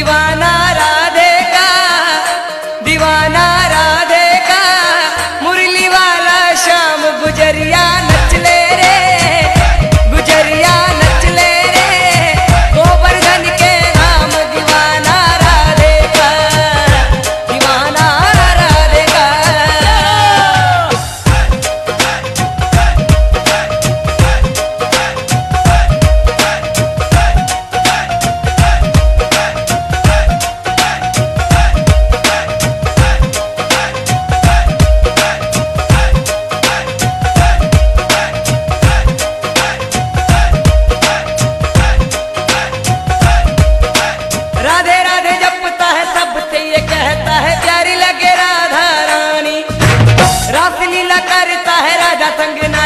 diván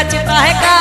नचता है का